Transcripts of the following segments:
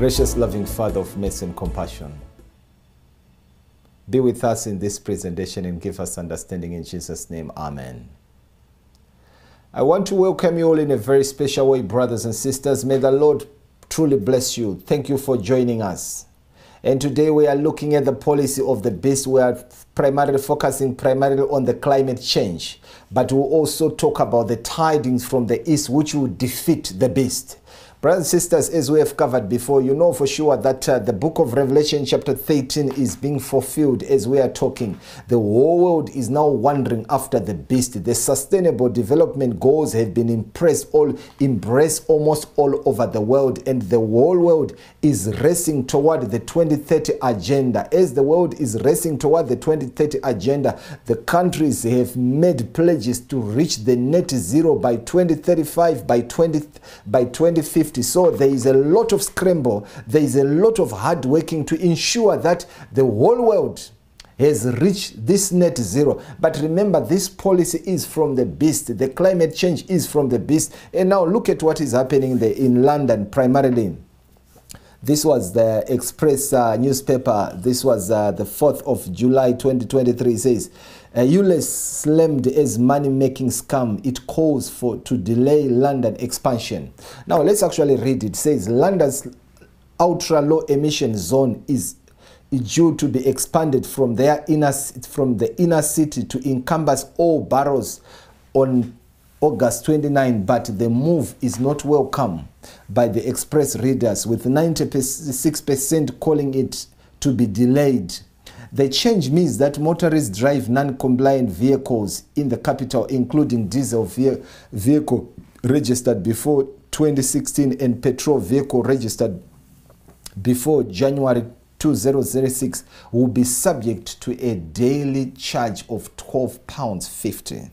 Gracious, loving Father of mercy and compassion, be with us in this presentation and give us understanding in Jesus' name. Amen. I want to welcome you all in a very special way, brothers and sisters. May the Lord truly bless you. Thank you for joining us. And today we are looking at the policy of the beast. We are primarily focusing primarily on the climate change, but we'll also talk about the tidings from the east, which will defeat the beast. Brothers and sisters, as we have covered before, you know for sure that uh, the book of Revelation, chapter 13, is being fulfilled as we are talking. The whole world is now wandering after the beast. The sustainable development goals have been impressed, all embraced almost all over the world, and the whole world is racing toward the 2030 agenda. As the world is racing toward the 2030 agenda, the countries have made pledges to reach the net zero by 2035, by 20 by 2050. So there is a lot of scramble, there is a lot of hard working to ensure that the whole world has reached this net zero. But remember, this policy is from the beast. The climate change is from the beast. And now look at what is happening there in London primarily. This was the Express uh, newspaper. This was uh, the 4th of July 2023. It says, uh, ULEZ slammed as money-making scam. It calls for to delay London expansion. Now let's actually read it. It says London's ultra-low emission zone is due to be expanded from their inner from the inner city to encompass all boroughs on August 29, but the move is not welcome by the Express readers, with 96% calling it to be delayed. The change means that motorists drive non-compliant vehicles in the capital, including diesel vehicle registered before 2016 and petrol vehicle registered before January 2006 will be subject to a daily charge of 12 pounds 50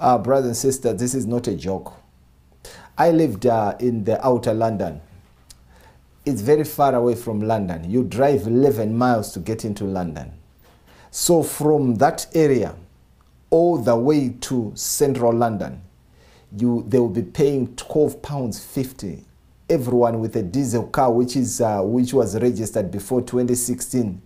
uh, brothers and sisters, this is not a joke. I lived uh, in the outer London. It's very far away from London. You drive 11 miles to get into London. So from that area all the way to central London, you they will be paying 12 pounds 50 everyone with a diesel car which is uh, which was registered before 2016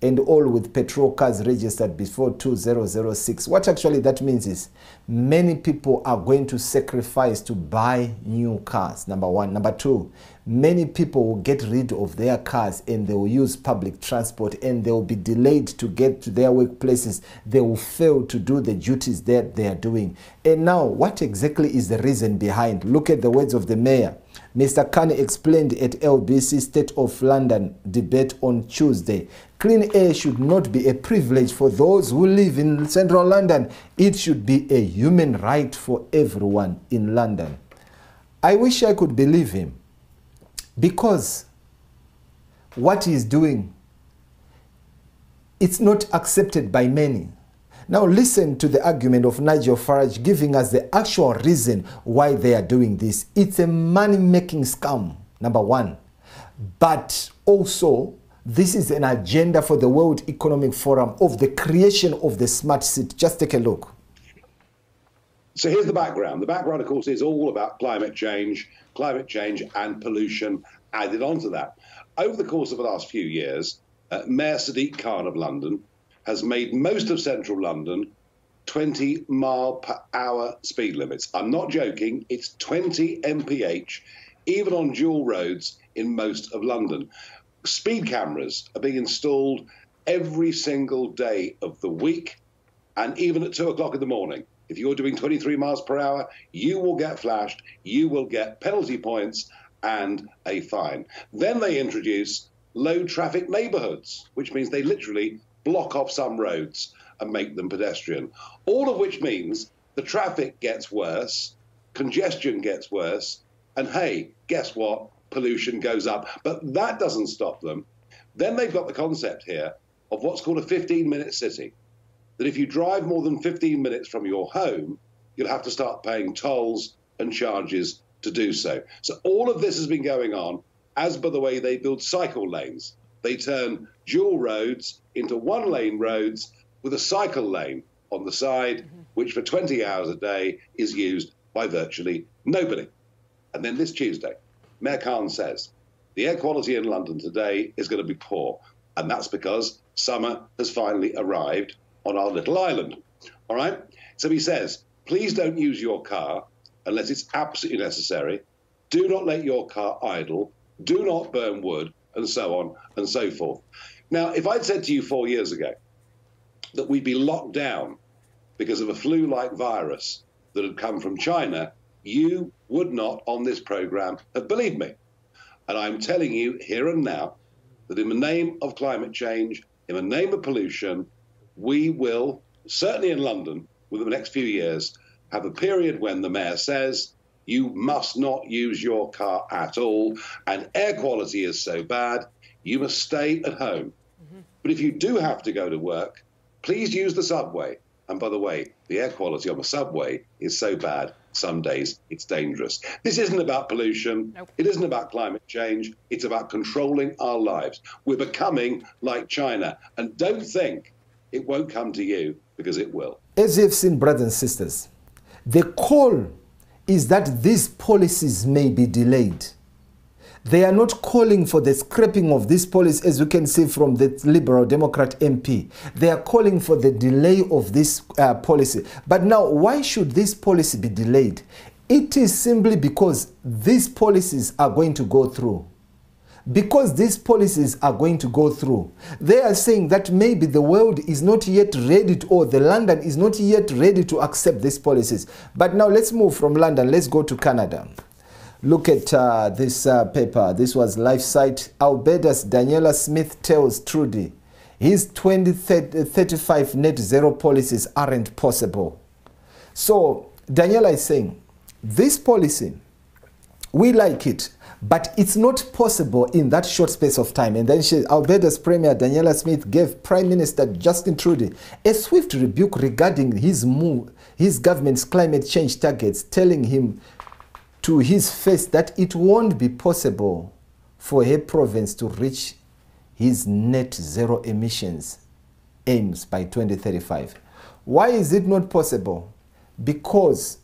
and all with petrol cars registered before 2006. What actually that means is many people are going to sacrifice to buy new cars, number one. Number two, many people will get rid of their cars and they will use public transport and they will be delayed to get to their workplaces. They will fail to do the duties that they are doing. And now, what exactly is the reason behind? Look at the words of the mayor. Mr. Khan explained at LBC State of London debate on Tuesday. Clean air should not be a privilege for those who live in central London. It should be a human right for everyone in London. I wish I could believe him because what he is doing it's not accepted by many. Now, listen to the argument of Nigel Farage giving us the actual reason why they are doing this. It's a money making scam, number one. But also, this is an agenda for the World Economic Forum of the creation of the smart city. Just take a look. So here's the background. The background, of course, is all about climate change, climate change and pollution added onto that. Over the course of the last few years, uh, Mayor Sadiq Khan of London has made most of central London 20 mile per hour speed limits. I'm not joking, it's 20 mph, even on dual roads in most of London. Speed cameras are being installed every single day of the week and even at two o'clock in the morning. If you're doing 23 miles per hour, you will get flashed, you will get penalty points and a fine. Then they introduce low traffic neighborhoods, which means they literally block off some roads and make them pedestrian. All of which means the traffic gets worse, congestion gets worse, and hey, guess what? Pollution goes up. But that doesn't stop them. Then they've got the concept here of what's called a 15 minute city. That if you drive more than 15 minutes from your home, you'll have to start paying tolls and charges to do so. So all of this has been going on as by the way they build cycle lanes. They turn dual roads into one lane roads with a cycle lane on the side, mm-hmm. which for 20 hours a day is used by virtually nobody. And then this Tuesday, Mayor Khan says the air quality in London today is going to be poor. And that's because summer has finally arrived on our little island. All right? So he says, please don't use your car unless it's absolutely necessary. Do not let your car idle. Do not burn wood, and so on and so forth. Now, if I'd said to you four years ago that we'd be locked down because of a flu like virus that had come from China, you would not on this program have believed me. And I'm telling you here and now that in the name of climate change, in the name of pollution, we will, certainly in London, within the next few years, have a period when the mayor says you must not use your car at all, and air quality is so bad, you must stay at home. Mm-hmm. But if you do have to go to work, please use the subway. And by the way, the air quality on the subway is so bad, some days it's dangerous. This isn't about pollution. Nope. It isn't about climate change. It's about controlling our lives. We're becoming like China. And don't think it won't come to you because it will. As you've seen, brothers and sisters, the call is that these policies may be delayed. They are not calling for the scrapping of this policy, as you can see from the Liberal Democrat MP. They are calling for the delay of this uh, policy. But now, why should this policy be delayed? It is simply because these policies are going to go through. Because these policies are going to go through, they are saying that maybe the world is not yet ready to, or the London is not yet ready to accept these policies. But now let's move from London, let's go to Canada. Look at uh, this uh, paper. This was LifeSite. Alberta's Daniela Smith tells Trudeau his 2035 net zero policies aren't possible. So Daniela is saying this policy, we like it, but it's not possible in that short space of time. And then she, Alberta's Premier Daniela Smith gave Prime Minister Justin Trudeau a swift rebuke regarding his move, his government's climate change targets, telling him to his face that it won't be possible for a province to reach his net zero emissions aims by 2035. Why is it not possible? Because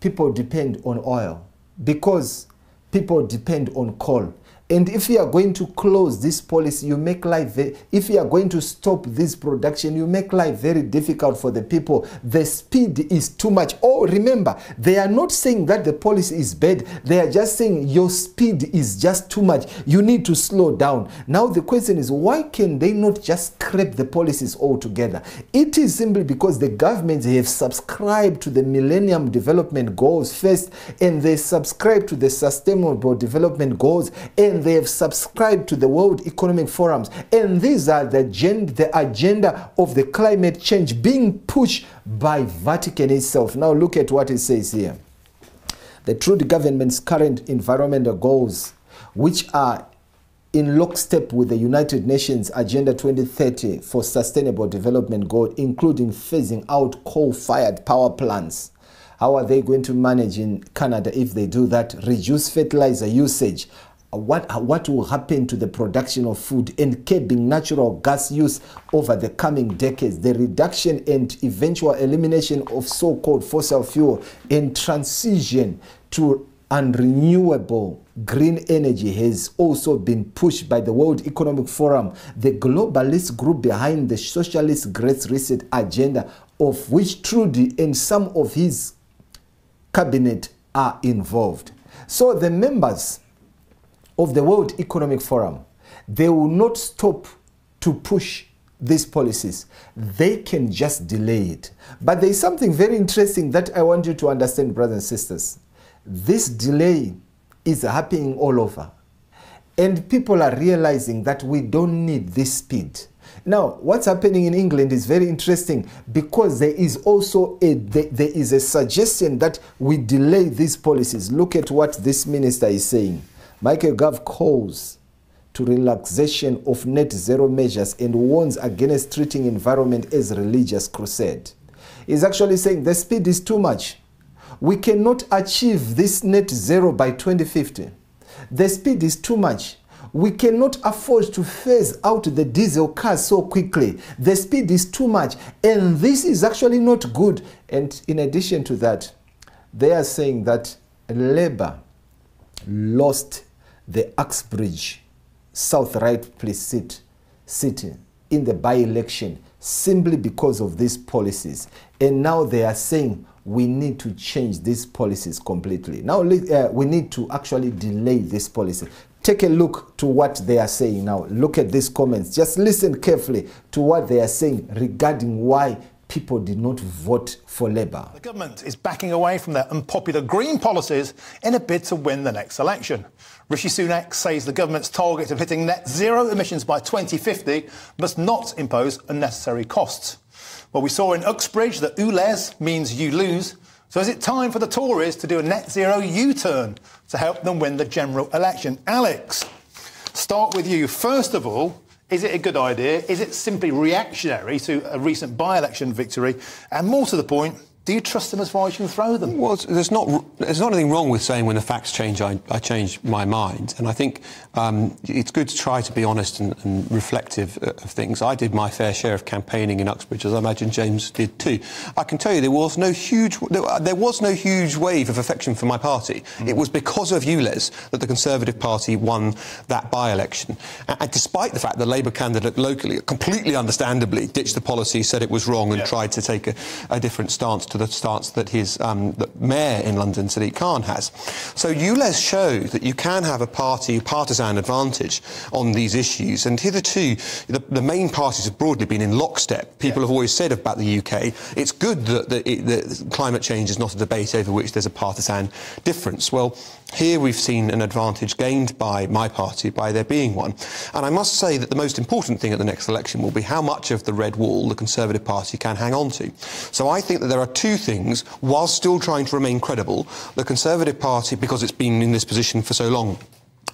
people depend on oil, because people depend on coal, and if you are going to close this policy, you make life, if you are going to stop this production, you make life very difficult for the people. The speed is too much. Oh, remember, they are not saying that the policy is bad. They are just saying your speed is just too much. You need to slow down. Now the question is, why can they not just scrap the policies altogether? It is simply because the governments have subscribed to the Millennium Development Goals first, and they subscribe to the Sustainable Development Goals, and they have subscribed to the World Economic Forums. And these are the, the agenda of the climate change being pushed by Vatican itself. Now look at what it says here. The Trudeau government's current environmental goals, which are in lockstep with the United Nations Agenda 2030 for Sustainable Development Goal, including phasing out coal-fired power plants. How are they going to manage in Canada if they do that? Reduce fertilizer usage, what, what will happen to the production of food and curbing natural gas use over the coming decades, the reduction and eventual elimination of so-called fossil fuel and transition to unrenewable green energy has also been pushed by the World Economic Forum, the globalist group behind the socialist Great Reset agenda, of which Trudy and some of his cabinet are involved. So the members of the World Economic Forum, they will not stop to push these policies. They can just delay it. But there is something very interesting that I want you to understand, brothers and sisters. This delay is happening all over. And people are realizing that we don't need this speed. Now, what's happening in England is very interesting because there is also a there is a suggestion that we delay these policies. Look at what this minister is saying. Michael Gove calls to relaxation of net zero measures and warns against treating environment as religious crusade. He's actually saying the speed is too much. We cannot achieve this net zero by 2050. The speed is too much. We cannot afford to phase out the diesel cars so quickly. The speed is too much. And this is actually not good. And in addition to that, they are saying that Labour lost the Uxbridge South Ruislip seat, seat in the by election simply because of these policies. And now they are saying we need to change these policies completely. Now uh, we need to actually delay this policy. Take a look to what they are saying now. Look at these comments. Just listen carefully to what they are saying regarding why people did not vote for Labour. The government is backing away from their unpopular green policies in a bid to win the next election. Rishi Sunak says the government's target of hitting net zero emissions by 2050 must not impose unnecessary costs. Well, we saw in Uxbridge that ULEZ means you lose. So is it time for the Tories to do a net zero U-turn to help them win the general election? Alex, start with you. First of all, is it a good idea? Is it simply reactionary to a recent by-election victory? And more to the point, do you trust them as far as you can throw them? Well, there's not there's not anything wrong with saying when the facts change, I, I change my mind. And I think um, it's good to try to be honest and, and, reflective of things. I did my fair share of campaigning in Uxbridge, as I imagine James did too. I can tell you there was no huge there was no huge wave of affection for my party. Mm. It was because of ULEZ that the Conservative Party won that by-election. And, and, despite the fact the Labour candidate locally, completely understandably, ditched the policy, said it was wrong, and yeah. tried to take a, a different stance to the stance that his um, that mayor in London, Sadiq Khan, has. So ULEZ show that you can have a party partisan advantage on these issues, and hitherto the, the main parties have broadly been in lockstep. People yeah. have always said about the UK, it's good that, that, it, that climate change is not a debate over which there's a partisan difference. Well, here we've seen an advantage gained by my party by there being one. And I must say that the most important thing at the next election will be how much of the red wall the Conservative Party can hang on to. So I think that there are two things, while still trying to remain credible, the Conservative Party, because it's been in this position for so long,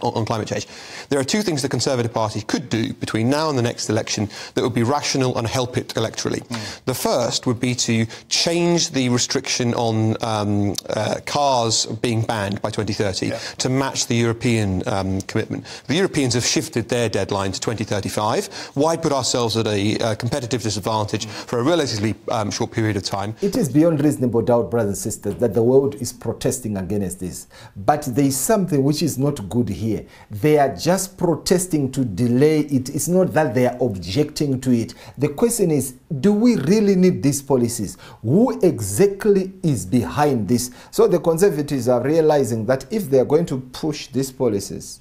on, on, climate change. There are two things the Conservative Party could do between now and the next election that would be rational and help it electorally. Mm. The first would be to change the restriction on um, uh, cars being banned by 2030 yeah. to match the European um, commitment. The Europeans have shifted their deadline to 2035. Why put ourselves at a uh, competitive disadvantage mm. for a relatively um, short period of time? It is beyond reasonable doubt, brothers and sisters, that the world is protesting against this. But there is something which is not good here here. They are just protesting to delay it. It's not that they are objecting to it. The question is, do we really need these policies? Who exactly is behind this? So the conservatives are realizing that if they are going to push these policies,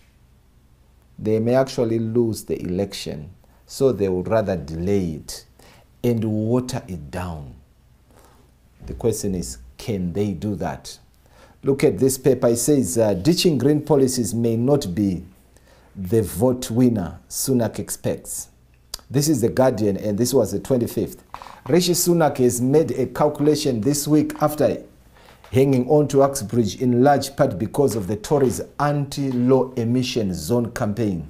they may actually lose the election. So they would rather delay it and water it down. The question is, can they do that? Look at this paper. It says uh, ditching green policies may not be the vote winner Sunak expects. This is the Guardian, and this was the 25th. Rishi Sunak has made a calculation this week after hanging on to Uxbridge in large part because of the Tories' anti-low emission zone campaign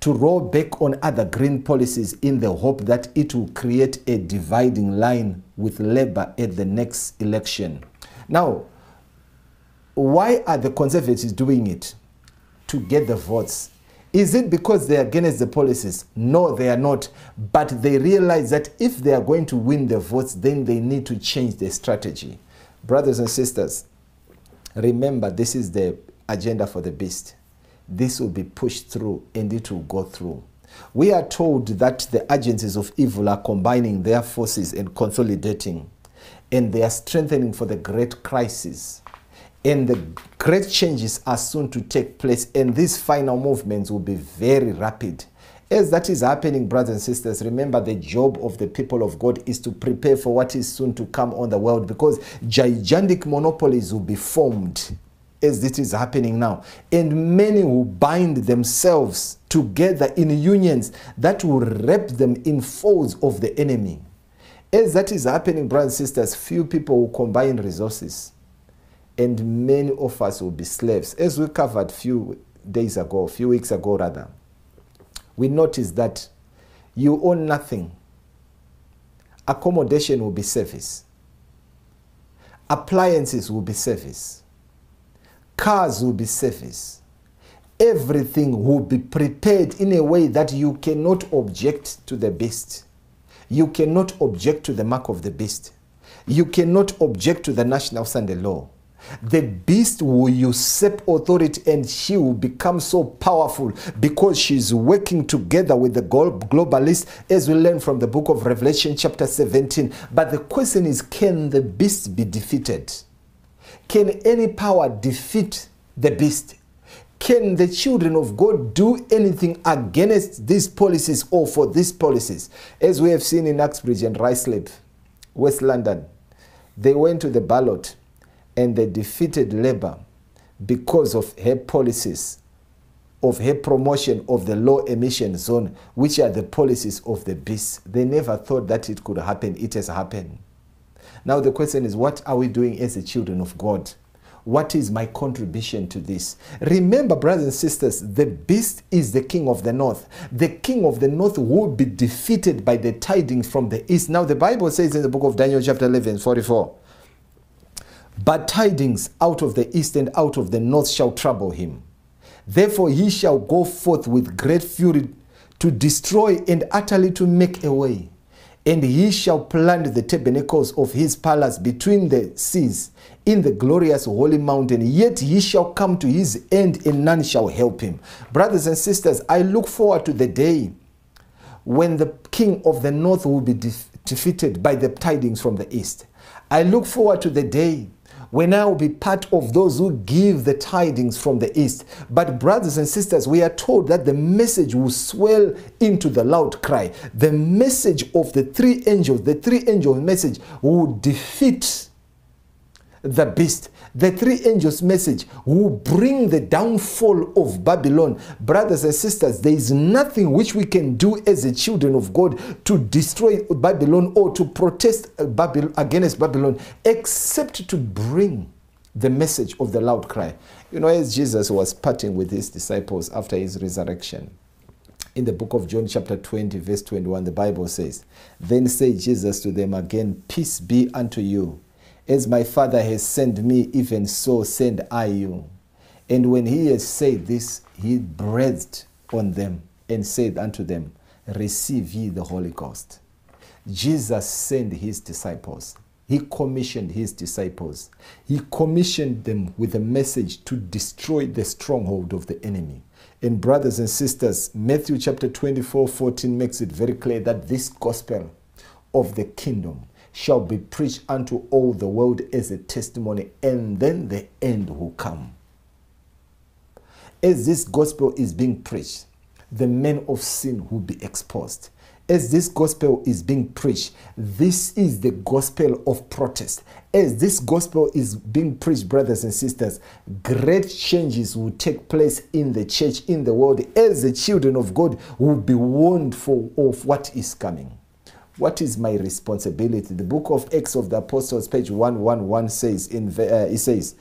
to roll back on other green policies in the hope that it will create a dividing line with Labour at the next election. Now, why are the conservatives doing it? To get the votes. Is it because they are against the policies? No, they are not. But they realize that if they are going to win the votes, then they need to change their strategy. Brothers and sisters, remember this is the agenda for the beast. This will be pushed through and it will go through. We are told that the agencies of evil are combining their forces and consolidating, and they are strengthening for the great crisis and the great changes are soon to take place and these final movements will be very rapid. As that is happening brothers and sisters remember the job of the people of god is to prepare for what is soon to come on the world because gigantic monopolies will be formed as this is happening now. And many will bind themselves together in unions that will wrap them in folds of the enemy. As that is happening brothers and sisters few people will combine resources and many of us will be slaves. As we covered a few days ago, a few weeks ago rather, we noticed that you own nothing. Accommodation will be service. Appliances will be service. Cars will be service. Everything will be prepared in a way that you cannot object to the beast. You cannot object to the mark of the beast. You cannot object to the national Sunday law The beast will usurp authority and she will become so powerful because she's working together with the globalists, as we learn from the book of Revelation, chapter 17. But the question is can the beast be defeated? Can any power defeat the beast? Can the children of God do anything against these policies or for these policies? As we have seen in Uxbridge and Ryslip, West London, they went to the ballot and they defeated Labour because of her policies, of her promotion of the low emission zone, which are the policies of the beast. They never thought that it could happen. It has happened. Now the question is, what are we doing as the children of God? What is my contribution to this? Remember, brothers and sisters, the beast is the king of the north. The king of the north will be defeated by the tidings from the east. Now, the Bible says in the book of Daniel, chapter 11, 44, but tidings out of the east and out of the north shall trouble him. Therefore, he shall go forth with great fury to destroy and utterly to make a way and he shall plant the tabernacles of his palace between the seas in the glorious holy mountain. Yet he shall come to his end, and none shall help him. Brothers and sisters, I look forward to the day when the king of the north will be defeated by the tidings from the east. I look forward to the day I will be part of those who give the tidings from the east. But, brothers and sisters, we are told that the message will swell into the loud cry. The message of the three angels, the three angels' message, will defeat the beast. The three angels' message will bring the downfall of Babylon. Brothers and sisters, there is nothing which we can do as the children of God to destroy Babylon or to protest uh, against Babylon except to bring the message of the loud cry. You know, as Jesus was parting with his disciples after his resurrection, in the book of John, chapter 20, verse 21, the Bible says, Then said Jesus to them again, Peace be unto you. As my Father has sent me, even so send I you. And when he had said this, he breathed on them and said unto them, Receive ye the Holy Ghost. Jesus sent his disciples. He commissioned his disciples. He commissioned them with a message to destroy the stronghold of the enemy. And, brothers and sisters, Matthew chapter 24 14 makes it very clear that this gospel of the kingdom shall be preached unto all the world as a testimony, and then the end will come. As this gospel is being preached, the men of sin will be exposed. As this gospel is being preached, this is the gospel of protest. As this gospel is being preached, brothers and sisters, great changes will take place in the church, in the world, as the children of God will be warned for of what is coming. What is my responsibility? The book of Acts of the Apostles, page 111 says, in, uh, it says,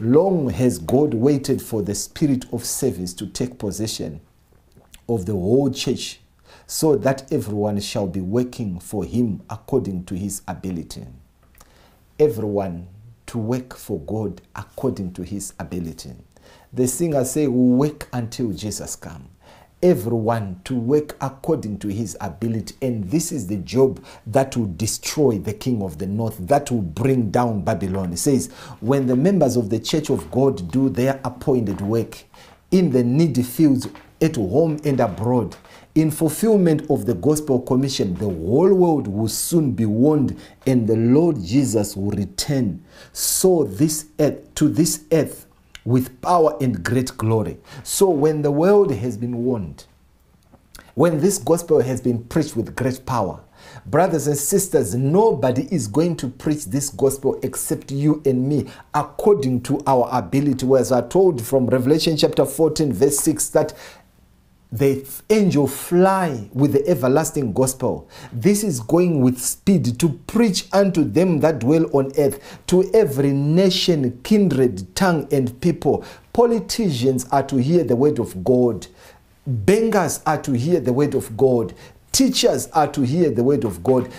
Long has God waited for the spirit of service to take possession of the whole church, so that everyone shall be working for him according to his ability. Everyone to work for God according to his ability. The singer say, work until Jesus comes everyone to work according to his ability. And this is the job that will destroy the king of the north, that will bring down Babylon. It says, when the members of the church of God do their appointed work in the needy fields at home and abroad, in fulfillment of the gospel commission, the whole world will soon be warned and the Lord Jesus will return. So this earth to this earth with power and great glory. So when the world has been warned, when this gospel has been preached with great power, brothers and sisters, nobody is going to preach this gospel except you and me according to our ability. Whereas I told from Revelation chapter 14, verse 6, that the angel fly with the everlasting gospel. This is going with speed to preach unto them that dwell on earth, to every nation, kindred, tongue, and people. Politicians are to hear the word of God. Bangers are to hear the word of God. Teachers are to hear the word of God.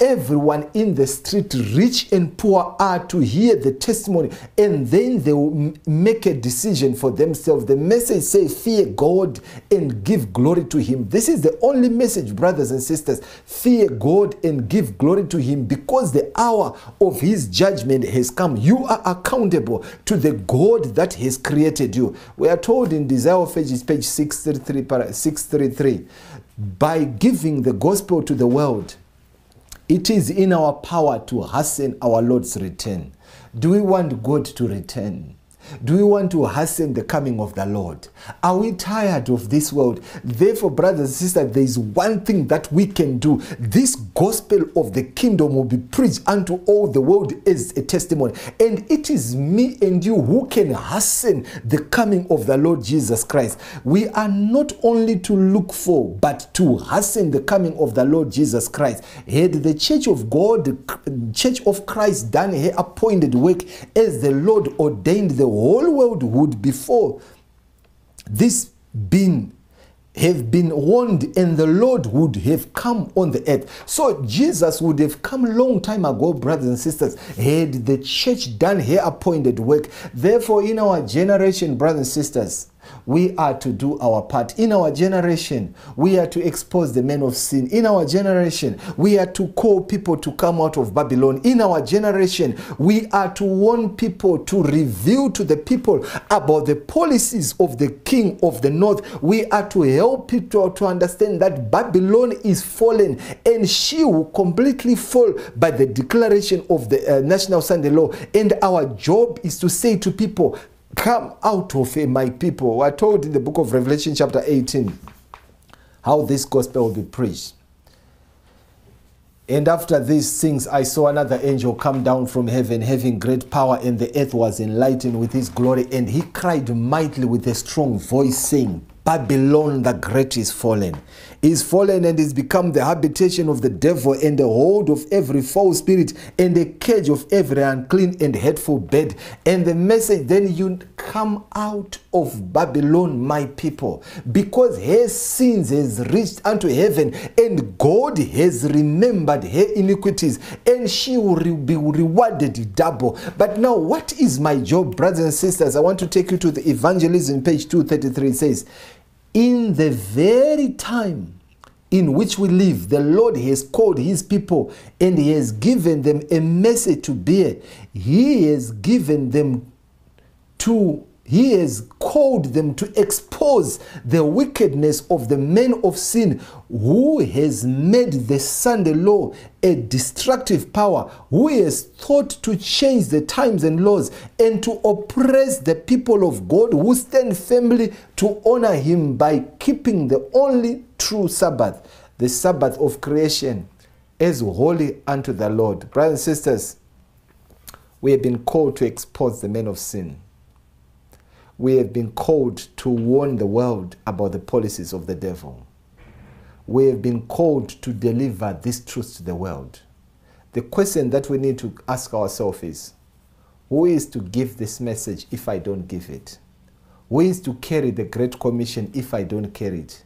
Everyone in the street, rich and poor, are to hear the testimony and then they will make a decision for themselves. The message says, Fear God and give glory to Him. This is the only message, brothers and sisters. Fear God and give glory to Him because the hour of His judgment has come. You are accountable to the God that has created you. We are told in Desire of Ages, page 633, 633 by giving the gospel to the world, it is in our power to hasten our Lord's return. Do we want God to return? Do we want to hasten the coming of the Lord? Are we tired of this world? Therefore, brothers and sisters, there is one thing that we can do. This gospel of the kingdom will be preached unto all the world as a testimony. And it is me and you who can hasten the coming of the Lord Jesus Christ. We are not only to look for, but to hasten the coming of the Lord Jesus Christ. Had the church of God, church of Christ, done her appointed work as the Lord ordained the whole world would before this been have been warned and the lord would have come on the earth. So jesus would have come long time ago brothers and sisters had the church done her appointed work. Therefore in our generation brothers and sisters we are to do our part. In our generation, we are to expose the men of sin. In our generation, we are to call people to come out of Babylon. In our generation, we are to warn people to reveal to the people about the policies of the king of the north. We are to help people to understand that Babylon is fallen and she will completely fall by the declaration of the uh, National Sunday Law. And our job is to say to people, Come out of it, my people. We're told in the book of Revelation, chapter 18, how this gospel will be preached. And after these things, I saw another angel come down from heaven, having great power, and the earth was enlightened with his glory. And he cried mightily with a strong voice, saying, Babylon the great is fallen, is fallen and is become the habitation of the devil and the hold of every foul spirit and the cage of every unclean and hateful bed. And the message then you come out of Babylon, my people, because her sins has reached unto heaven, and God has remembered her iniquities, and she will be rewarded double. But now, what is my job, brothers and sisters? I want to take you to the evangelism, page 233. It says, In the very time in which we live, the Lord has called his people and he has given them a message to bear. He has given them to he has called them to expose the wickedness of the men of sin who has made the Sunday law a destructive power, who has thought to change the times and laws and to oppress the people of God who stand firmly to honor him by keeping the only true Sabbath, the Sabbath of creation, as holy unto the Lord. Brothers and sisters, we have been called to expose the men of sin we have been called to warn the world about the policies of the devil. We have been called to deliver this truth to the world. The question that we need to ask ourselves is who is to give this message if I don't give it? Who is to carry the Great Commission if I don't carry it?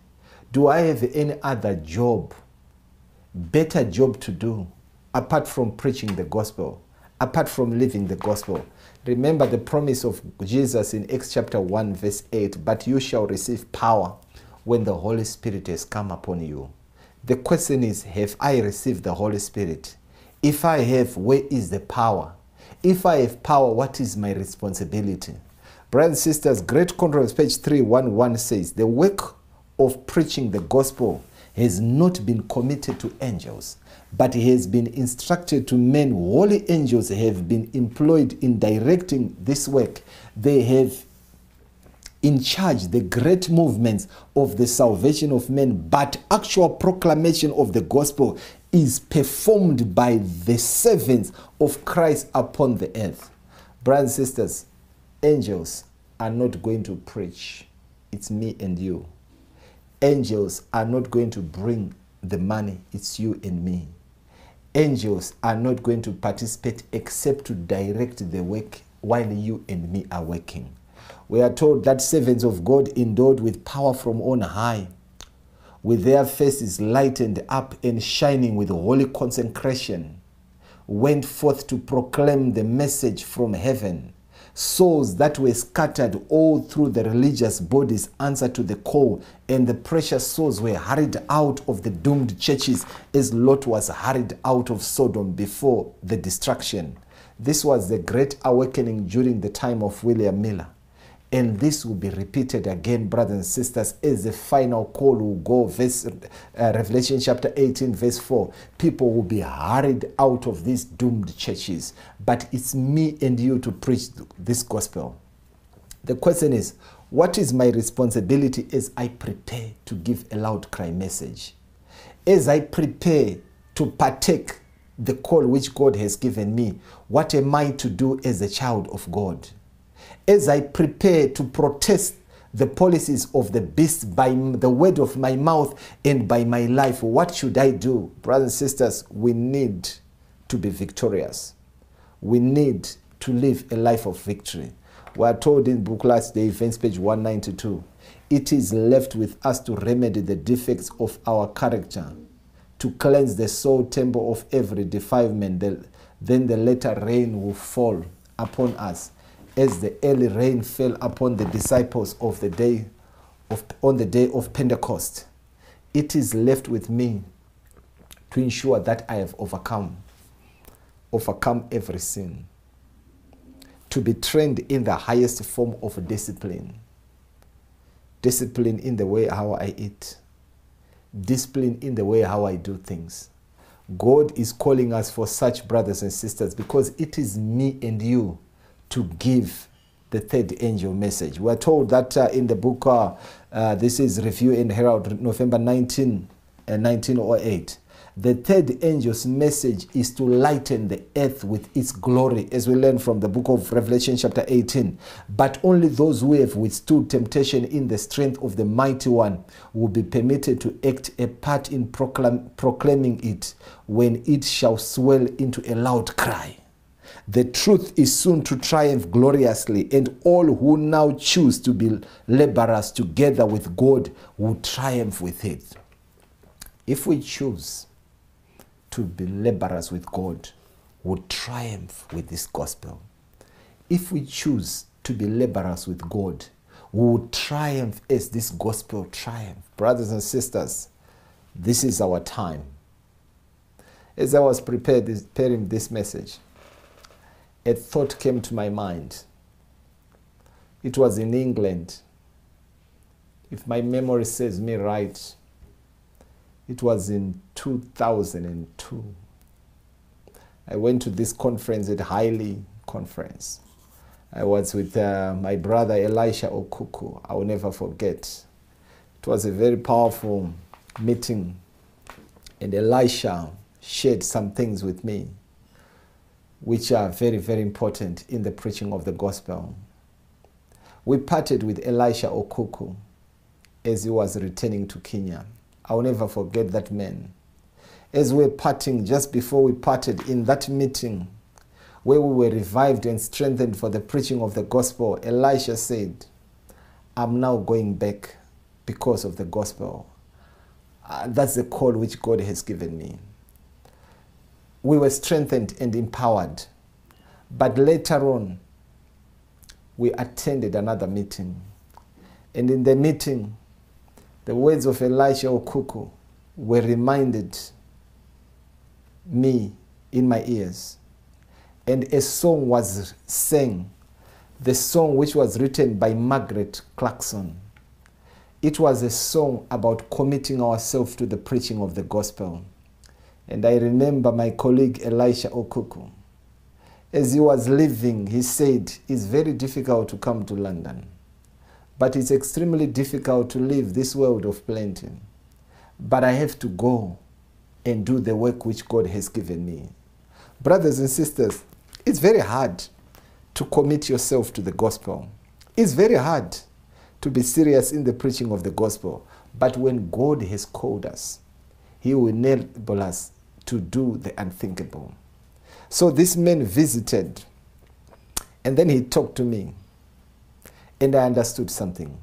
Do I have any other job, better job to do, apart from preaching the gospel, apart from living the gospel? Remember the promise of Jesus in Acts chapter 1, verse 8 But you shall receive power when the Holy Spirit has come upon you. The question is Have I received the Holy Spirit? If I have, where is the power? If I have power, what is my responsibility? Brothers and sisters, Great Conference, page 311 says, The work of preaching the gospel has not been committed to angels, but he has been instructed to men. Holy angels have been employed in directing this work. They have in charge the great movements of the salvation of men, but actual proclamation of the gospel is performed by the servants of Christ upon the earth. Brothers and sisters, angels are not going to preach. It's me and you. Angels are not going to bring the money. It's you and me. Angels are not going to participate except to direct the work while you and me are working. We are told that servants of God endowed with power from on high with their faces lightened up and shining with holy consecration, went forth to proclaim the message from heaven. Souls that were scattered all through the religious bodies answered to the call, and the precious souls were hurried out of the doomed churches as Lot was hurried out of Sodom before the destruction. This was the great awakening during the time of William Miller. And this will be repeated again, brothers and sisters, as the final call will go. Verse, uh, Revelation chapter 18, verse 4. People will be hurried out of these doomed churches. But it's me and you to preach this gospel. The question is, what is my responsibility as I prepare to give a loud cry message? As I prepare to partake the call which God has given me, what am I to do as a child of God? As I prepare to protest the policies of the beast by the word of my mouth and by my life, what should I do? Brothers and sisters, we need to be victorious. We need to live a life of victory. We are told in book last day, events page 192, it is left with us to remedy the defects of our character, to cleanse the soul temple of every defilement. Then the latter rain will fall upon us as the early rain fell upon the disciples of the day of, on the day of Pentecost. It is left with me to ensure that I have overcome, overcome every sin, to be trained in the highest form of discipline, discipline in the way how I eat, discipline in the way how I do things. God is calling us for such brothers and sisters because it is me and you to give the third angel message. We're told that uh, in the book, uh, uh, this is Review and Herald, November 19, uh, 1908. The third angel's message is to lighten the earth with its glory, as we learn from the book of Revelation, chapter 18. But only those who have withstood temptation in the strength of the mighty one will be permitted to act a part in proclaim, proclaiming it when it shall swell into a loud cry. The truth is soon to triumph gloriously, and all who now choose to be laborers together with God will triumph with it. If we choose to be laborers with God, will triumph with this gospel. If we choose to be laborers with God, we will triumph as this gospel triumph. Brothers and sisters, this is our time. As I was prepared, preparing this message, a thought came to my mind. It was in England. If my memory serves me right, it was in 2002. I went to this conference at Haile Conference. I was with uh, my brother Elisha Okuku. I will never forget. It was a very powerful meeting, and Elisha shared some things with me which are very, very important in the preaching of the gospel. We parted with Elisha Okuku as he was returning to Kenya. I'll never forget that man. As we were parting, just before we parted in that meeting, where we were revived and strengthened for the preaching of the gospel, Elisha said, I'm now going back because of the gospel. Uh, that's the call which God has given me we were strengthened and empowered. But later on, we attended another meeting. And in the meeting, the words of Elisha Okuku were reminded me in my ears. And a song was sang, the song which was written by Margaret Clarkson. It was a song about committing ourselves to the preaching of the gospel. And I remember my colleague Elisha Okuku. As he was leaving, he said, It's very difficult to come to London, but it's extremely difficult to leave this world of plenty. But I have to go and do the work which God has given me. Brothers and sisters, it's very hard to commit yourself to the gospel. It's very hard to be serious in the preaching of the gospel. But when God has called us, He will enable us to do the unthinkable. So this man visited, and then he talked to me, and I understood something.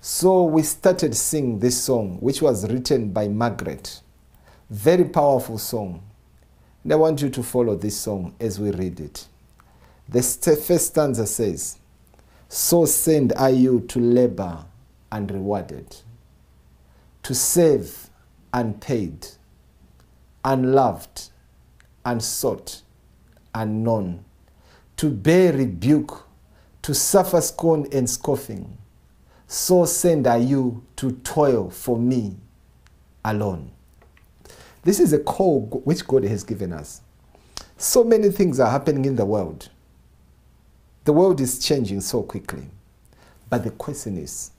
So we started singing this song, which was written by Margaret. Very powerful song. And I want you to follow this song as we read it. The first stanza says, So send I you to labor and rewarded, to save unpaid, unloved, unsought, unknown, to bear rebuke, to suffer scorn and scoffing. So send I you to toil for me alone. This is a call which God has given us. So many things are happening in the world. The world is changing so quickly. But the question is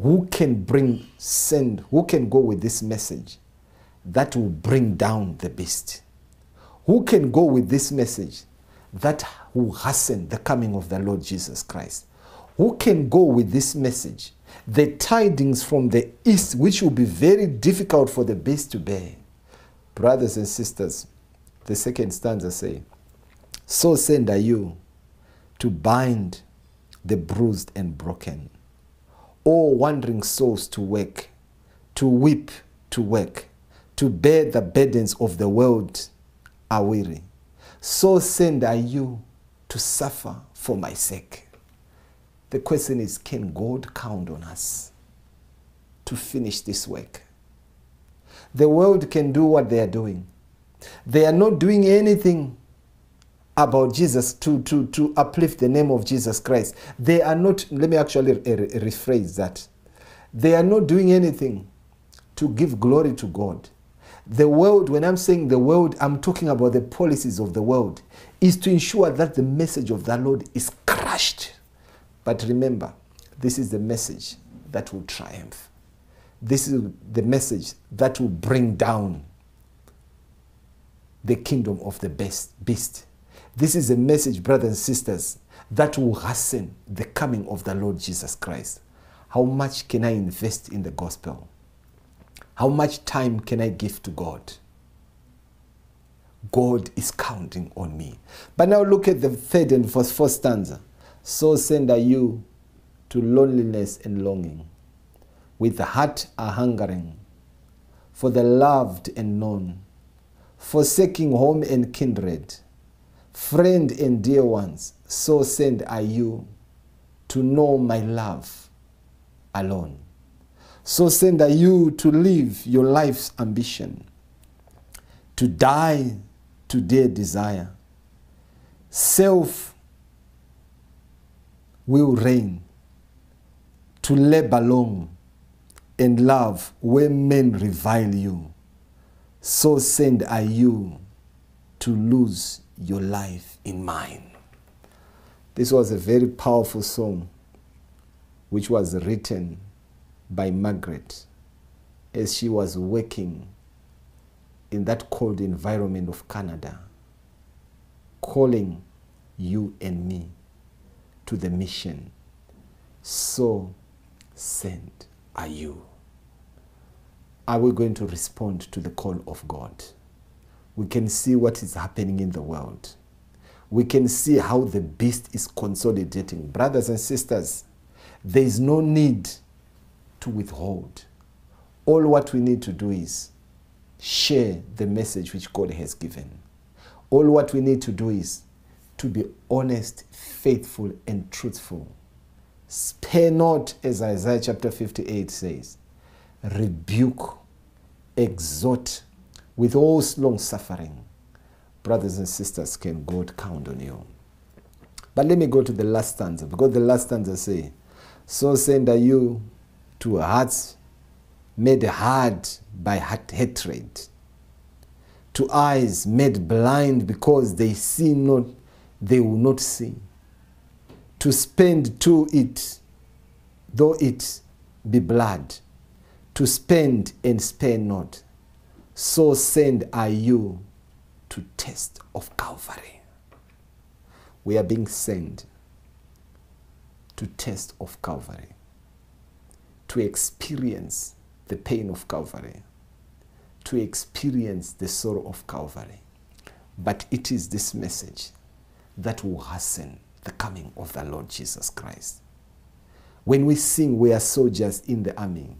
who can bring, send, who can go with this message that will bring down the beast? Who can go with this message that will hasten the coming of the Lord Jesus Christ? Who can go with this message? The tidings from the east, which will be very difficult for the beast to bear. Brothers and sisters, the second stanza say, So send are you to bind the bruised and broken, all wandering souls to work, to weep, to work, to bear the burdens of the world are weary. So send are you to suffer for my sake. The question is can God count on us to finish this work? The world can do what they are doing. They are not doing anything about Jesus to, to, to uplift the name of Jesus Christ. They are not, let me actually rephrase that. They are not doing anything to give glory to God. The world, when I'm saying the world, I'm talking about the policies of the world, is to ensure that the message of the Lord is crushed. But remember, this is the message that will triumph. This is the message that will bring down the kingdom of the best beast. This is a message, brothers and sisters, that will hasten the coming of the Lord Jesus Christ. How much can I invest in the gospel? How much time can I give to God? God is counting on me. But now look at the third and fourth stanza. So send are you to loneliness and longing, with the heart a hungering for the loved and known, forsaking home and kindred, friend and dear ones. So send are you to know my love alone. So send are you to live your life's ambition, to die to their desire. Self will reign, to labor long and love when men revile you. So send are you to lose your life in mine. This was a very powerful song which was written by Margaret as she was working in that cold environment of Canada, calling you and me to the mission. So sent are you. Are we going to respond to the call of God? We can see what is happening in the world. We can see how the beast is consolidating. Brothers and sisters, there is no need to withhold. All what we need to do is share the message which God has given. All what we need to do is to be honest, faithful, and truthful. Spare not, as Isaiah chapter 58 says, rebuke, exhort with all long suffering. Brothers and sisters, can God count on you? But let me go to the last stanza, because the last stanza say, So send are you to hearts made hard by hatred, to eyes made blind because they see not, they will not see, to spend to it, though it be blood, to spend and spare not. So send are you to test of Calvary. We are being sent to test of Calvary, to experience the pain of Calvary, to experience the sorrow of Calvary. But it is this message that will hasten the coming of the Lord Jesus Christ. When we sing, we are soldiers in the army.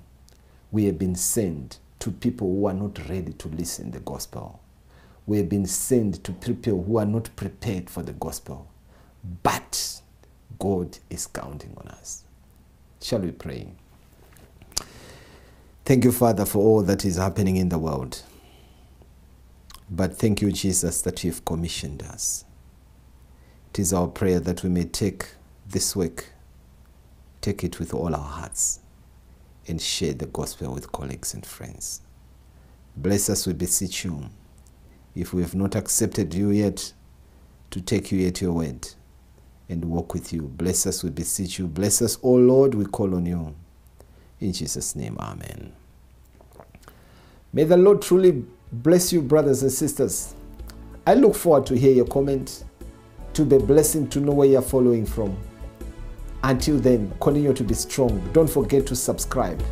We have been sent to people who are not ready to listen the gospel. We have been sent to people who are not prepared for the gospel. But God is counting on us. Shall we pray? Thank you, Father, for all that is happening in the world. But thank you, Jesus, that you've commissioned us. It is our prayer that we may take this work, take it with all our hearts, and share the gospel with colleagues and friends. Bless us, we beseech you. If we have not accepted you yet, to take you at your word and walk with you. Bless us, we beseech you. Bless us, O Lord, we call on you. In Jesus' name, Amen. May the Lord truly bless you, brothers and sisters. I look forward to hear your comment, to be blessing to know where you're following from. Until then, continue to be strong. Don't forget to subscribe.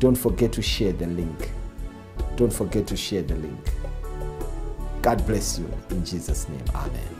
Don't forget to share the link. Don't forget to share the link. God bless you in Jesus' name. Amen.